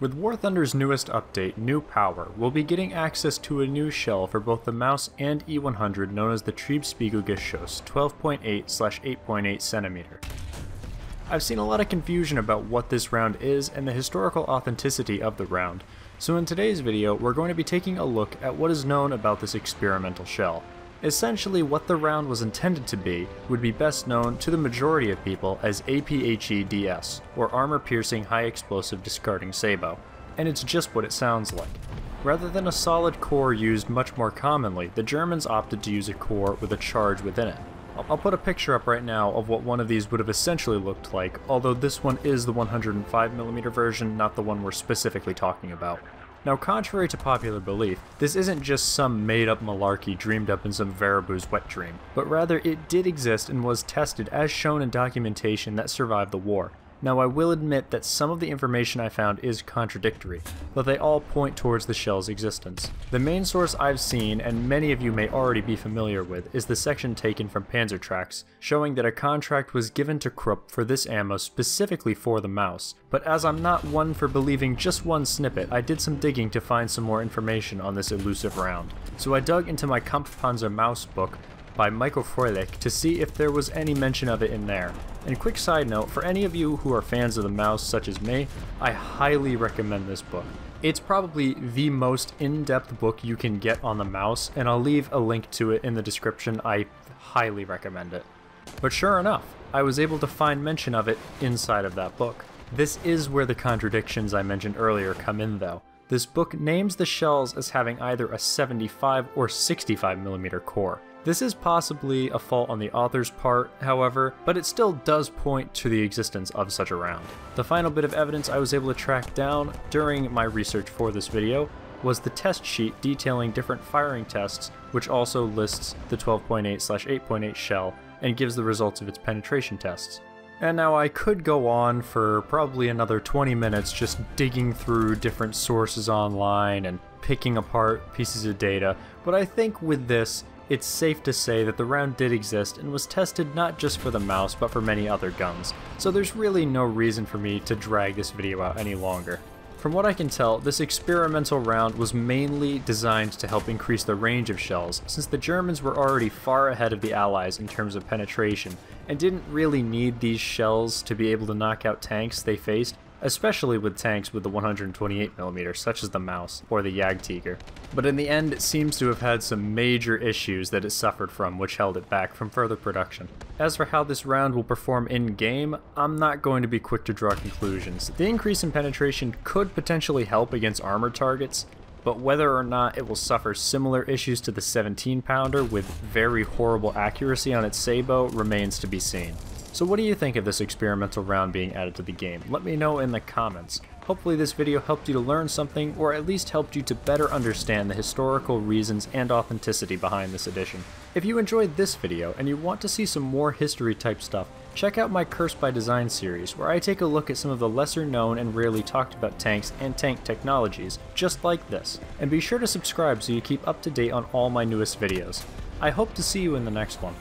With War Thunder's newest update, New Power, we'll be getting access to a new shell for both the Maus and E100 known as the Treibspiegelgeschoss 12.8/8.8 cm. I've seen a lot of confusion about what this round is and the historical authenticity of the round, so in today's video we're going to be taking a look at what is known about this experimental shell. Essentially, what the round was intended to be would be best known to the majority of people as APHE-DS, or Armor Piercing High Explosive Discarding Sabot, and it's just what it sounds like. Rather than a solid core used much more commonly, the Germans opted to use a core with a charge within it. I'll put a picture up right now of what one of these would have essentially looked like, although this one is the 105mm version, not the one we're specifically talking about. Now, contrary to popular belief, this isn't just some made up malarkey dreamed up in some Wehraboo's wet dream, but rather it did exist and was tested as shown in documentation that survived the war. Now I will admit that some of the information I found is contradictory, but they all point towards the shell's existence. The main source I've seen, and many of you may already be familiar with, is the section taken from Panzer Tracks, showing that a contract was given to Krupp for this ammo specifically for the Maus, but as I'm not one for believing just one snippet, I did some digging to find some more information on this elusive round. So I dug into my Kampfpanzer Maus book, by Michael Fröhlich to see if there was any mention of it in there. And quick side note, for any of you who are fans of the Maus such as me, I highly recommend this book. It's probably the most in-depth book you can get on the Maus, and I'll leave a link to it in the description. I highly recommend it. But sure enough, I was able to find mention of it inside of that book. This is where the contradictions I mentioned earlier come in though. This book names the shells as having either a 75 or 65 millimeter core. This is possibly a fault on the author's part, however, but it still does point to the existence of such a round. The final bit of evidence I was able to track down during my research for this video was the test sheet detailing different firing tests, which also lists the 12.8/8.8 shell and gives the results of its penetration tests. And now I could go on for probably another 20 minutes just digging through different sources online and picking apart pieces of data, but I think with this, it's safe to say that the round did exist and was tested not just for the Maus but for many other guns, so there's really no reason for me to drag this video out any longer. From what I can tell, this experimental round was mainly designed to help increase the range of shells, since the Germans were already far ahead of the Allies in terms of penetration, and didn't really need these shells to be able to knock out tanks they faced, especially with tanks with the 128mm such as the Maus or the Jagdtiger. But in the end it seems to have had some major issues that it suffered from which held it back from further production. As for how this round will perform in-game, I'm not going to be quick to draw conclusions. The increase in penetration could potentially help against armored targets, but whether or not it will suffer similar issues to the 17 pounder with very horrible accuracy on its sabot remains to be seen. So what do you think of this experimental round being added to the game? Let me know in the comments. Hopefully this video helped you to learn something, or at least helped you to better understand the historical reasons and authenticity behind this edition. If you enjoyed this video and you want to see some more history type stuff, check out my Cursed by Design series, where I take a look at some of the lesser known and rarely talked about tanks and tank technologies, just like this. And be sure to subscribe so you keep up to date on all my newest videos. I hope to see you in the next one.